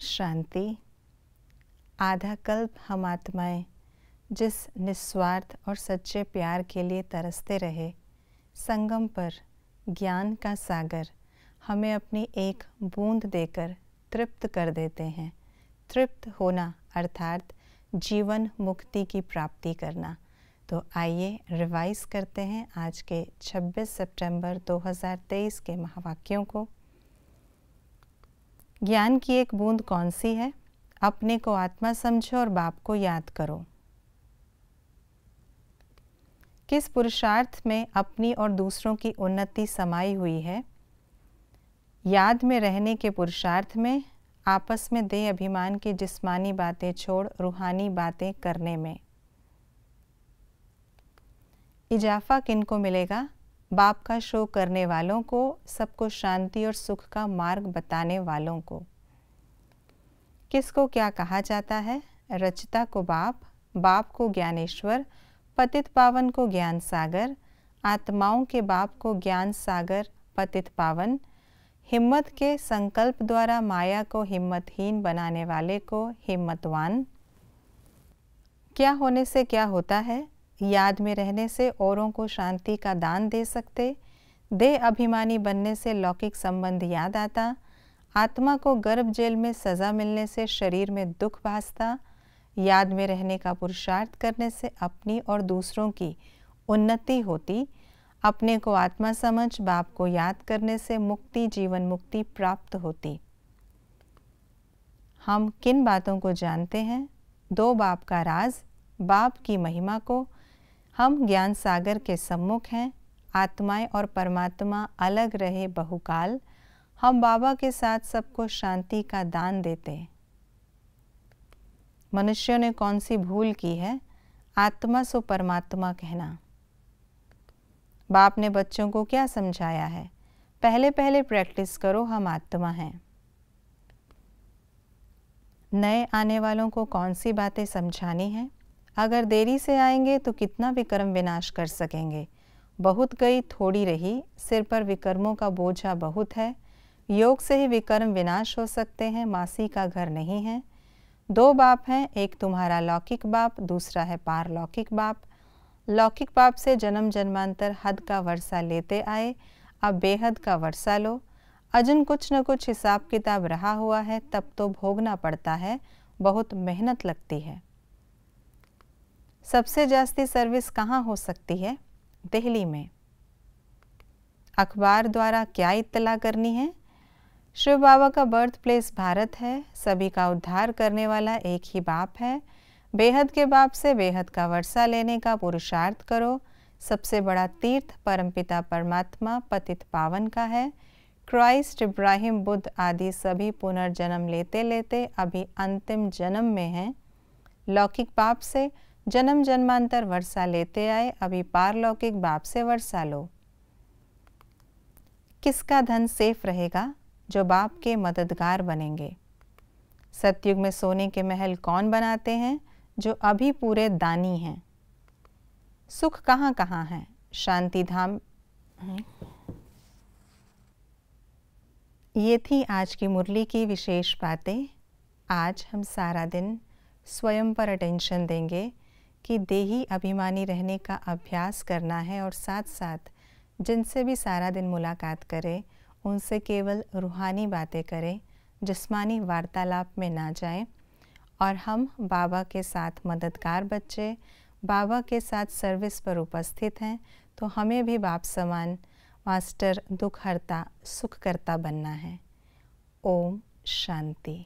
शांति। आधा कल्प हम आत्माएँ, जिस निस्वार्थ और सच्चे प्यार के लिए तरसते रहे, संगम पर ज्ञान का सागर हमें अपनी एक बूंद देकर तृप्त कर देते हैं। तृप्त होना अर्थात जीवन मुक्ति की प्राप्ति करना। तो आइए रिवाइज करते हैं आज के 26 सितंबर 2023 के महावाक्यों को। ज्ञान की एक बूंद कौन सी है? अपने को आत्मा समझो और बाप को याद करो। किस पुरुषार्थ में अपनी और दूसरों की उन्नति समाई हुई है? याद में रहने के पुरुषार्थ में, आपस में देह अभिमान की जिस्मानी बातें छोड़ रूहानी बातें करने में। इजाफा किनको मिलेगा? बाप का शो करने वालों को, सबको शांति और सुख का मार्ग बताने वालों को। किसको क्या कहा जाता है? रचिता को बाप बाप को ज्ञानेश्वर, पतित पावन को ज्ञान सागर, आत्माओं के बाप को ज्ञान सागर, पतित पावन, हिम्मत के संकल्प द्वारा माया को हिम्मतहीन बनाने वाले को हिम्मतवान। क्या होने से क्या होता है? याद में रहने से औरों को शांति का दान दे सकते, देह अभिमानी बनने से लौकिक संबंध याद आता, आत्मा को गर्भ जेल में सज़ा मिलने से शरीर में दुख भासता, याद में रहने का पुरुषार्थ करने से अपनी और दूसरों की उन्नति होती, अपने को आत्मा समझ, बाप को याद करने से मुक्ति, जीवन मुक्ति प्राप्त होती। हम किन बातों को जानते हैं? दो बाप का राज, बाप की महिमा को हम ज्ञान सागर के सम्मुख हैं। आत्माएँ और परमात्मा अलग रहे बहुकाल। हम बाबा के साथ सबको शांति का दान देते मनुष्यों ने कौन सी भूल की है? आत्मा सो परमात्मा कहना। बाप ने बच्चों को क्या समझाया है? पहले पहले प्रैक्टिस करो हम आत्मा हैं। नए आने वालों को कौन सी बातें समझानी हैं? अगर देरी से आएँगे तो कितना विक्रम विनाश कर सकेंगे। बहुत गई थोड़ी रही, सिर पर विक्रमों का बोझा बहुत है। योग से ही विक्रम विनाश हो सकते हैं, मासी का घर नहीं है। दो बाप हैं, एक तुम्हारा लौकिक बाप, दूसरा है पारलौकिक बाप। लौकिक बाप से जन्म जन्मांतर हद का वर्षा लेते आए, अब बेहद का वर्षा लो। अजन कुछ न कुछ हिसाब किताब रहा हुआ है, तब तो भोगना पड़ता है, बहुत मेहनत लगती है। सबसे जास्ती सर्विस कहाँ हो सकती है? दिल्ली में। अखबार द्वारा क्या इत्तला करनी है? शिव बाबा का बर्थ प्लेस भारत है, सभी का उद्धार करने वाला एक ही बाप है। बेहद के बाप से बेहद का वर्षा लेने का पुरुषार्थ करो। सबसे बड़ा तीर्थ परमपिता परमात्मा, पतित पावन का है। क्राइस्ट, इब्राहिम, बुद्ध आदि सभी पुनर्जन्म लेते लेते अभी अंतिम जन्म में हैं। लौकिक बाप से जन्म जन्मांतर वर्षा लेते आए, अभी पारलौकिक बाप से वर्षा लो। किसका धन सेफ़ रहेगा जो बाप के मददगार बनेंगे? सतयुग में सोने के महल कौन बनाते हैं जो अभी पूरे दानी हैं? सुख कहाँ कहाँ है? शांति धाम ये थी आज की मुरली की विशेष बातें। आज हम सारा दिन स्वयं पर अटेंशन देंगे। कि देही अभिमानी रहने का अभ्यास करना है और साथ साथ जिनसे भी सारा दिन मुलाकात करें, उनसे केवल रूहानी बातें करें, जिस्मानी वार्तालाप में ना जाएँ। और हम बाबा के साथ मददगार बच्चे, बाबा के साथ सर्विस पर उपस्थित हैं तो हमें भी बाप समान मास्टर दुख हरता सुख करता बनना है। ओम शांति।